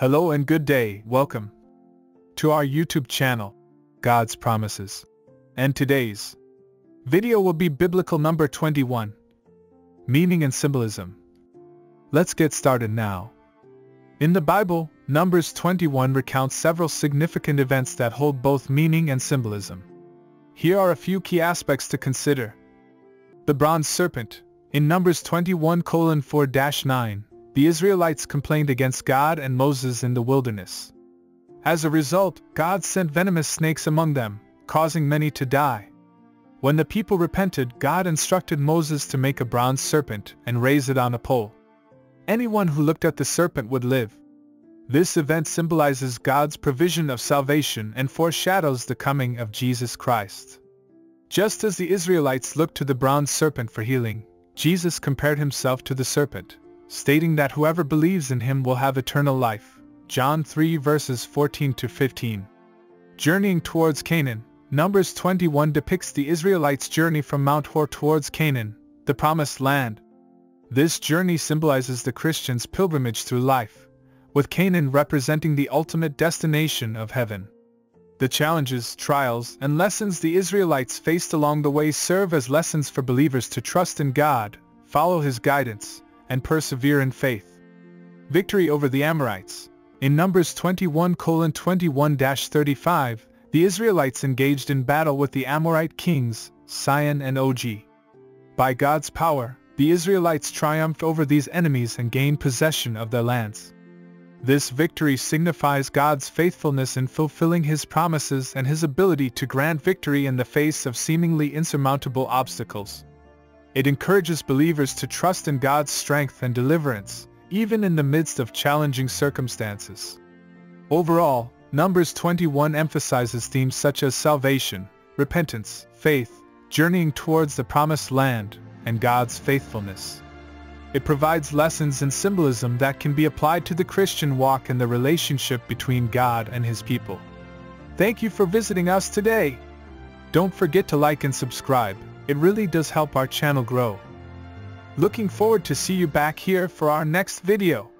Hello and good day, welcome to our YouTube channel, God's Promises. And today's video will be biblical number 21, Meaning and Symbolism. Let's get started now. In the Bible, Numbers 21 recounts several significant events that hold both meaning and symbolism. Here are a few key aspects to consider. The bronze serpent, in Numbers 21 4-9, the Israelites complained against God and Moses in the wilderness. As a result, God sent venomous snakes among them, causing many to die. When the people repented, God instructed Moses to make a bronze serpent and raise it on a pole. Anyone who looked at the serpent would live. This event symbolizes God's provision of salvation and foreshadows the coming of Jesus Christ. Just as the Israelites looked to the bronze serpent for healing, Jesus compared himself to the serpent, stating that whoever believes in him will have eternal life. John 3 verses 14 to 15. Journeying towards Canaan, Numbers 21 depicts the Israelites' journey from Mount Hor towards Canaan, the promised land. This journey symbolizes the Christian's pilgrimage through life, with Canaan representing the ultimate destination of heaven. The challenges, trials, and lessons the Israelites faced along the way serve as lessons for believers to trust in God, follow His guidance, and persevere in faith. Victory over the Amorites. In Numbers 21:21-35, the Israelites engaged in battle with the Amorite kings, Sihon and Og. By God's power, the Israelites triumphed over these enemies and gained possession of their lands. This victory signifies God's faithfulness in fulfilling His promises and His ability to grant victory in the face of seemingly insurmountable obstacles. It encourages believers to trust in God's strength and deliverance, even in the midst of challenging circumstances. Overall, Numbers 21 emphasizes themes such as salvation, repentance, faith, journeying towards the promised land, and God's faithfulness. It provides lessons and symbolism that can be applied to the Christian walk and the relationship between God and His people. Thank you for visiting us today. Don't forget to like and subscribe, it really does help our channel grow. Looking forward to see you back here for our next video.